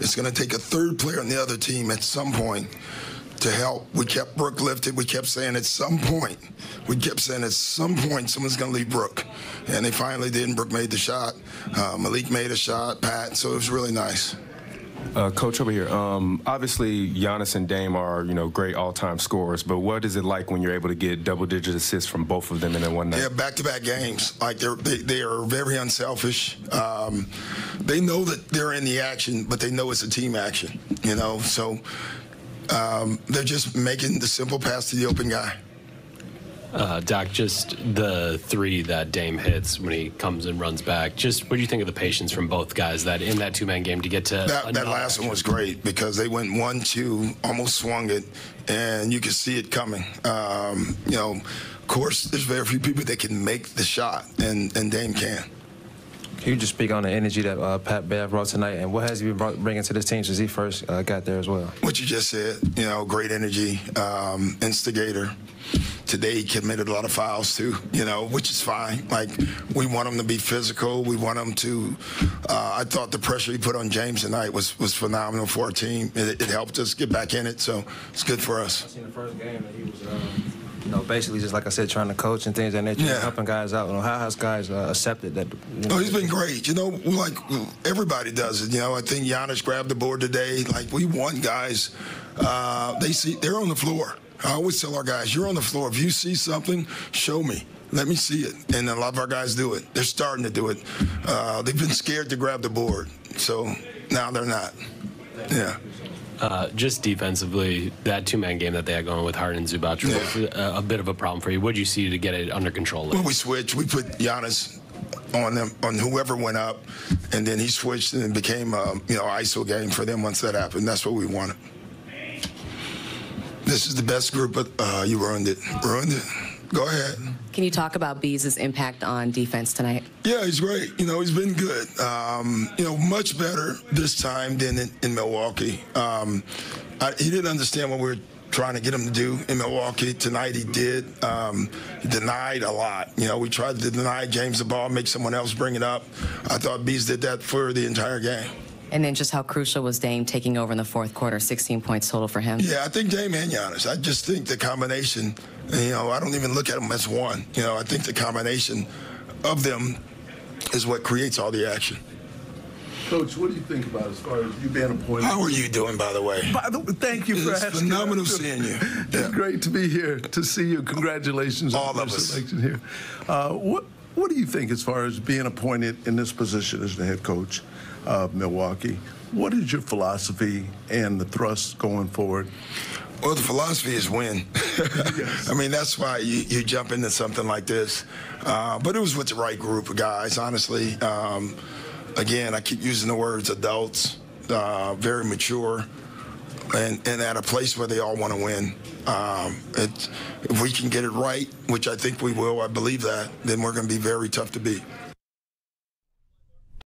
it's going to take a third player on the other team at some point to help. We kept Brook lifted. We kept saying at some point, we kept saying at some point someone's going to leave Brook. And they finally did, and Brook made the shot. Uh, Malik made a shot, Pat, so it was really nice. Uh, Coach over here. Um, obviously, Giannis and Dame are you know great all-time scorers, but what is it like when you're able to get double-digit assists from both of them in a one night? Yeah, back-to-back games. Like they're they, they are very unselfish. Um, they know that they're in the action, but they know it's a team action. You know, so um, they're just making the simple pass to the open guy. Uh, Doc, just the three that Dame hits when he comes and runs back. Just what do you think of the patience from both guys that in that two-man game to get to that, that last one was great because they went one, two, almost swung it, and you could see it coming. Um, you know, of course, there's very few people that can make the shot, and, and Dame can. Can you just speak on the energy that uh, Pat Bev brought tonight, and what has he been brought, bringing to this team since he first uh, got there as well? What you just said, you know, great energy, um, instigator. Today he committed a lot of fouls too, you know, which is fine. Like we want him to be physical. We want him to. Uh, I thought the pressure he put on James tonight was was phenomenal for our team. It, it helped us get back in it, so it's good for us. I seen the first game that he was. Uh, you know, basically just like I said, trying to coach and things and nature, Yeah. helping guys out. You know, how has guys uh, accepted that? You know, Oh, he's been great. You know, like everybody does it. You know, I think Giannis grabbed the board today. Like we want guys. Uh, they see they're on the floor. I always tell our guys, you're on the floor. If you see something, show me. Let me see it. And a lot of our guys do it. They're starting to do it. Uh, they've been scared to grab the board, so now they're not. Yeah. Uh, just defensively, that two-man game that they had going with Harden and Zubac was a, a bit of a problem for you. What did you see to get it under control? When we switched, we put Giannis on them on whoever went up, and then he switched and it became a you know ISO game for them once that happened. That's what we wanted. This is the best group, but uh, you ruined it. Ruined it. Go ahead. Can you talk about Bees' impact on defense tonight? Yeah, he's great. You know, he's been good. Um, you know, much better this time than in, in Milwaukee. Um, I, he didn't understand what we were trying to get him to do in Milwaukee. Tonight he did. Um, he denied a lot. You know, we tried to deny James the ball, make someone else bring it up. I thought Bees did that for the entire game. And then just how crucial was Dame taking over in the fourth quarter, 16 points total for him? Yeah, I think Dame and Giannis. I just think the combination, you know, I don't even look at them as one. You know, I think the combination of them is what creates all the action. Coach, what do you think about as far as you being appointed? How are you doing, by the way? By the thank you for It's asking. phenomenal seeing you. It's Yeah. great to be here to see you. Congratulations All on your of us. selection here. Uh, what What do you think as far as being appointed in this position as the head coach of Milwaukee? What is your philosophy and the thrust going forward? Well, the philosophy is win. I mean, that's why you, you jump into something like this. Uh, but it was with the right group of guys, honestly. Um, again, I keep using the words adults, uh, very mature, and, and at a place where they all want to win. Um, it, if we can get it right, which I think we will, I believe that, then we're going to be very tough to beat.